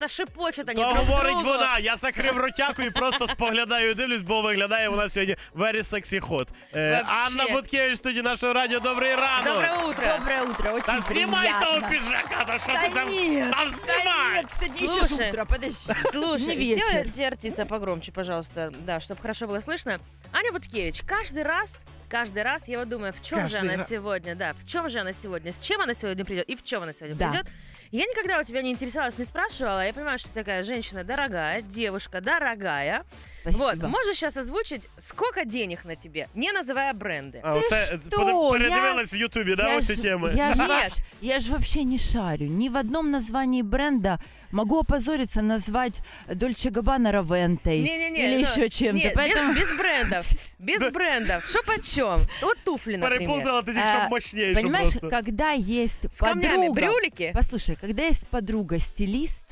та шепочуть вони То друг говорить другу. вона. Я закрив ротяку і просто споглядаю і дивлюсь, бо виглядає вона сьогодні very sexy hot. Е, Вообще. Анна Буткевич, тоді нашого радіо. Добрий ранок. Доброе утро. Доброе утро, очень Та знімай того приятно. піджака, та що Да ти там? нет, Там да знімай! нет, сегодня еще ж Слушай, утро, подожди. Слушай, Не вечер. сделайте артиста погромче, пожалуйста, да, чтобы хорошо было слышно. Аня Буткевич, каждый раз, каждый раз я вот думаю, в чем же Каждый она раз. сегодня, да, в чем же она сегодня, с чем она сегодня придет и в чем она сегодня Да. придет. Я никогда у тебя не интересовалась, не спрашивала, я понимаю, что ты такая женщина дорогая, девушка дорогая. Спасибо. Вот, можешь сейчас озвучить, сколько денег на тебе, не называя бренды. А, оце що? перед- передивилась в Ютубі, да, я ж- теми? Я ж, Нет. вообще- я ж вообще не шарю. Ни в одном названии бренда могу опозориться назвать Дольче Габбана Равентой Не-не-не, или ну, еще чем-то. нет, без- Поэтому без, брендов, без брендов, что почем? Вот туфли, например. Перепутала тоді, Е, щоб мощніше понимаешь, просто. когда есть С камнями подруга, брюлики. Послушай, когда есть подруга-стилист,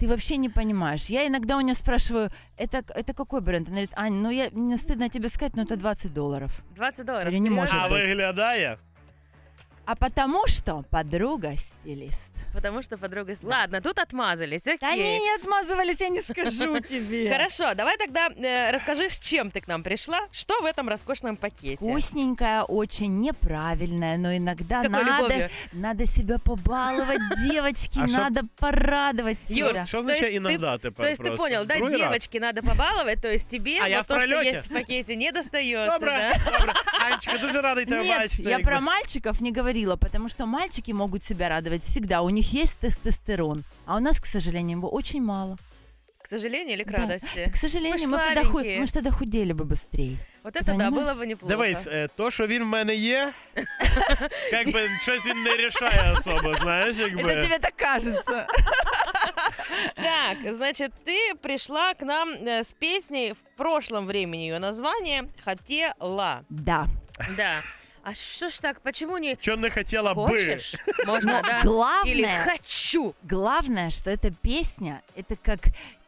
ты вообще не понимаешь. Я иногда у нее спрашиваю, это, это какой бренд? Она говорит, Ань, ну я, мне стыдно тебе сказать, но это 20 долларов. 20 долларов. Или не серьезно? может А быть. виглядає? А потому что подруга-стилист. Потому что подруга... Ладно, тут отмазались, окей. Да они не отмазывались, я не скажу тебе. Хорошо, давай тогда э, расскажи, с чем ты к нам пришла, что в этом роскошном пакете. Вкусненькая, очень неправильная, но иногда С какой надо, любовью? надо себя побаловать, девочки, А шо- надо порадовать Юр, себя. Що То есть означає ти- іноді тепер То есть ты просто? понял, да, Другий раз. девочки надо побаловать, то есть тебе А я вот в то, что пролете? есть в пакете, не достается, Добре, да? добре. Анечка, дуже радий тебе Нет, бачити. я якби. про мальчиков не говорила, потому что мальчики могут себя радовать всегда. У них есть тестостерон, а у нас, к сожалению, его очень мало. К сожалению или к Да. радости? К сожалению, Мы мы, ж тогда ху- слабенькие. мы ж тогда худели бы быстрее. Вот это да, Понимаешь? было бы неплохо. Дивись, е, то, що він в мене є, як би щось він не рішає особо, знаєш, якби. так кажется. Так, значит, ты пришла к нам э, с песней в прошлом времени, ее название «Хотела». Да. Да. А что ж так, почему не Що не хотіла би. хочешь? Можно, Но да? главное, Или «хочу». главное, что эта песня, это как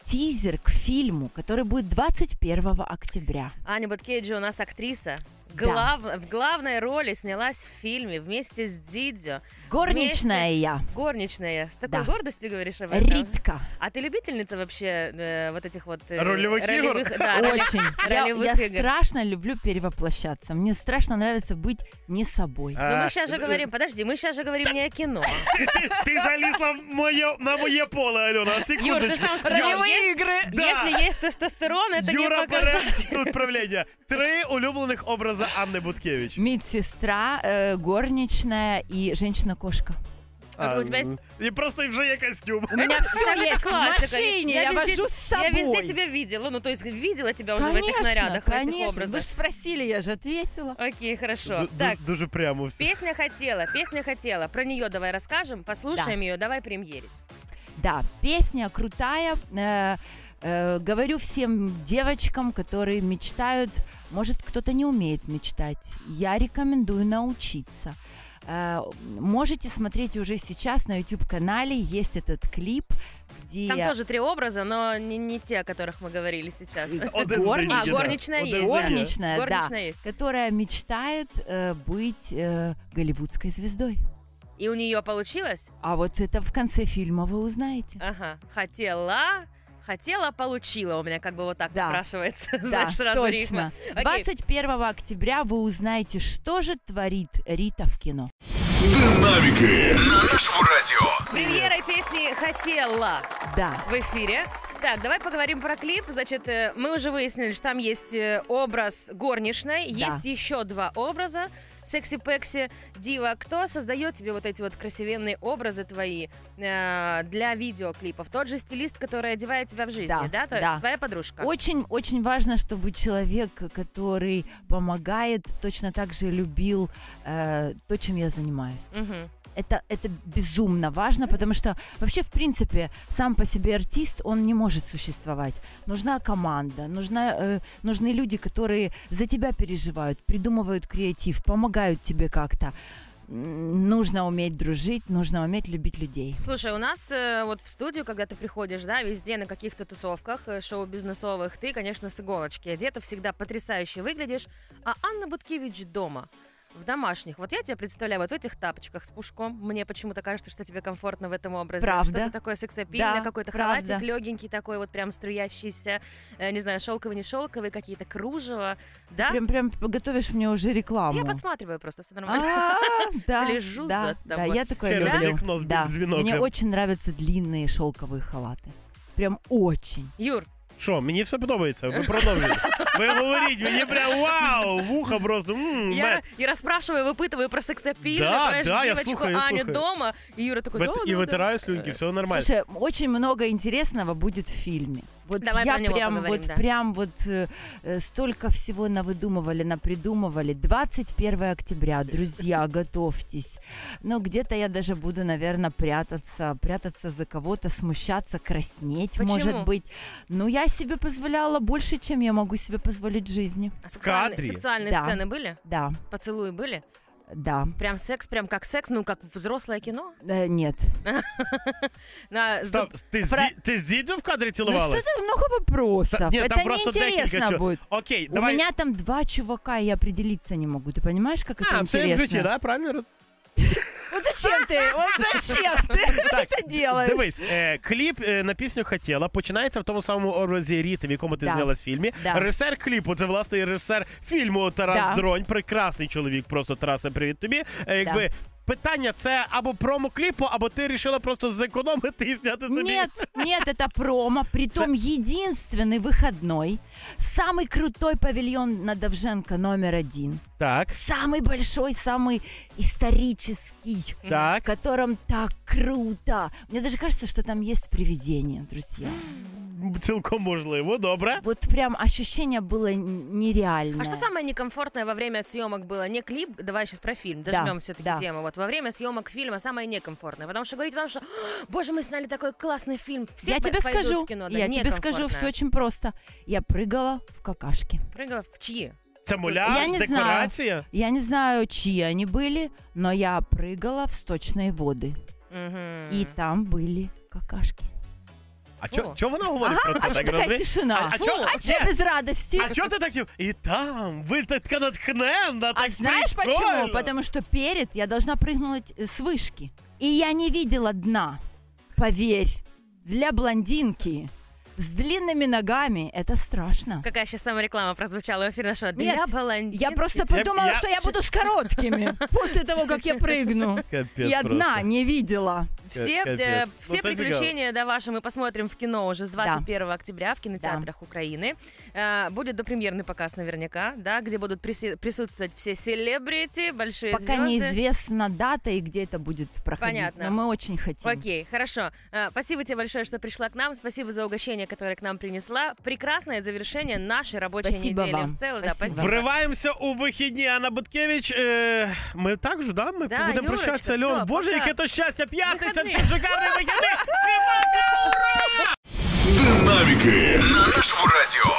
тизер к фильму, который будет 21 октября. Аня Баткеджи у нас актриса. Да. Глав... В главной роли снялась в фильме вместе с Дидзё. Горничная я, Горничная. С такой Да. гордостью говоришь об этом? Ритка. А ты любительница вообще э, вот этих вот... э, Ролевых игр? Да, роли- Очень. Я, ролевых я игр. страшно люблю перевоплощаться. Мне страшно нравится быть не собой. Ну А, мы сейчас же говорим, подожди, мы сейчас же говорим не о кино. Ти, ти залізла в моє, на моє поле, Альона, Юр, секундочку. ты сам сказал, е- игры. Да. если есть тестостерон, это Юра не бере показатель. тут правління. Три улюблених образи Анни Буткевич. Медсестра, э, горничная и женщина-кошка. А у тебя есть- І просто і вже є костюм. У меня Это все есть в классика. машине, я, везде- вожу с собой. Я везде тебя видела, ну то есть видела тебя уже в этих Конечно, нарядах, в этих конечно. Вы образах. же спросили, я же ответила. Окей, хорошо. Ду- ду- Так, Дуже прямо все. песня хотела, песня хотела. Про нее давай расскажем, послушаем ее, давай премьерить. Да, песня крутая. Э, э, говорю всем девочкам, которые мечтают, может, кто-то не умеет мечтать. Я рекомендую научиться. Э, можете смотреть уже сейчас на YouTube-канале, есть этот клип, где... Там тоже три образа, но не, не те, о которых мы говорили сейчас. Горничная. А, горничная есть. Горничная, да, Горничная есть. которая мечтает э, быть э, голливудской звездой. И у нее получилось? А вот это в конце фильма вы узнаете. Ага. Хотела, хотела, получила. У меня как бы вот так Да. напрашивается. Да, Знаешь, сразу точно. рифма. Окей. 21 октября вы узнаете, что же творит Рита в кино. Динамики на нашому радіо. С премьерой песни «Хотела» Да. в эфире. Так, давай поговорим про клип. Значит, э, мы уже выяснили, что там есть э, образ горничной, Да. есть еще два образа. Секси-пекси, дива. Кто создает тебе вот эти вот красивенные образы твои э, для видеоклипов? Тот же стилист, который одевает тебя в жизни, Да, да? То- да. Твоя подружка. Очень, очень важно, чтобы человек, который помогает, точно так же любил э, то, чем я занимаюсь. Мгм. Это, это безумно важно, потому что вообще, в принципе, сам по себе артист, он не может существовать. Нужна команда, нужна, э, нужны люди, которые за тебя переживают, придумывают креатив, помогают тебе как-то. Нужно уметь дружить, нужно уметь любить людей. Слушай, у нас э, вот в студию, когда ты приходишь, да, везде на каких-то тусовках э, шоу-бизнесовых, ты, конечно, с иголочки одета, всегда потрясающе выглядишь. А Анна Буткевич дома. В домашних. Вот я тебя представляю вот в этих тапочках с пушком. Мне почему-то кажется, что тебе комфортно в этом образе. Правда. Что-то такое сексапильное, Да, какой-то правда. халатик легенький такой, вот прям струящийся. э, не знаю, шелковый, не шелковый, какие-то кружева. Да? Прям, прям готовишь мне уже рекламу. Я подсматриваю просто, все нормально. А, да, Слежу да, за да, я такое люблю. Да. Мне очень нравятся длинные шелковые халаты. Прям очень. Юр, Що, мені все подобається. Ви продовжуйте. Ви говоріть, мені прям вау, вуха просто. м, я, мед. я расспрашиваю, выпытываю про сексапильное, Да, про да, я девочку слухаю, я Аню слухаю. дома. И Юра такой, Вит- да, І да, витираю слюнки, все нормально. Слушай, очень много интересного будет в фильме. Вот Давай я прям вот да. прям вот э, э, столько всего навыдумывали, напридумывали. 21 октября, друзья, готовьтесь. Ну, где-то я даже буду, наверное, прятаться, прятаться за кого-то, смущаться, краснеть, Почему? может быть. Ну, я себе позволяла больше, чем я могу себе позволить в жизни. А сексуальные, сексуальные Да. сцены были? Да, Поцелуи были? да. Прям секс, прям как секс, ну как взрослое кино? Э, нет. На, с Стоп, ти з, Про- ді- ти з дідом в кадрі Ну что цілувалась? ты много вопросов? Та- ні, там Это просто декілька неинтересно чого. будет. Окей, У давай. меня там два чувака, и я определиться не могу. Ты понимаешь, как это А, все як в интересно? житті, да? Правильно? Вот зачем ты? Вот зачем ты Так, это делаешь? Дивись, е, кліп е, на пісню хотіла починається в тому самому образі Ріти, в якому ти Да. знялась в фільмі. Да. Режисер кліпу, це власне і режисер фільму Тарас Да. Дронь. Прекрасний чоловік, просто Тарасе, привіт тобі. Е, якби питання це або промо кліпу, або ти вирішила просто зекономити і зняти собі. Нет, нет, это промо, притом единственный выходной, самый крутой павильон на Довженко номер один, Так, самый большой, самый исторический, так. в котором так круто. Мне даже кажется, что там есть привидение, друзья. Цілком можливо, добре. Вот прям ощущение было нереальное. А что самое некомфортное во время съемок было? Не клип, давай сейчас про фильм, Да, дожмем все-таки да. тему. Вот во время съемок фильма самое некомфортное. Потому что говорить о том, что, боже, мы сняли такой классный фильм. Все я тебе скажу, в кино. Да, я тебе скажу, все очень просто. Я прыгала в какашки. Прыгала в чьи? Це муляж, Я не знаю. декорація. Я не знаю, чьи они были, но я прыгала в сточные воды. Мгм. И там были какашки. А Фу. чо, чо вона говорить про це? А что так такая розумієш? тишина? А- а Фу, чё- а чё Нет. без радости? А чого ти так? І там, ви така натхненна, А так знаешь прикольно. почему? Потому что перед я должна прыгнуть э, с вышки. И я не видела дна. Поверь, для блондинки с длинными ногами это страшно. Какая сейчас самореклама прозвучала в эфире нашего? Для Нет, блондинки. Я просто подумала, я- что я буду с короткими после того, как я прыгну. Капець Я дна просто. не видела. Все, Капец. э, Ну, все это приключения да, ваши мы посмотрим в кино уже с 21 октября в кинотеатрах Украины. Э, будет допремьерный показ наверняка, да, где будут присутствовать все селебрити, большие Пока звезды. неизвестна дата и где это будет проходить. Понятно. Но мы очень хотим. Окей, хорошо. Э, Спасибо тебе большое, что пришла к нам. Спасибо за угощение, которые к нам принесла. Прекрасное завершение нашей рабочей спасибо недели вам. в целом. Спасибо. Да, спасибо. Врываемся у выходные. Анна Буткевич, э, мы так же, да? Мы да, будем Юрочка, прощаться. Все, Леон, боже, яке то счастье. Пятница, все шикарные выходные. Динамики на нашем радио.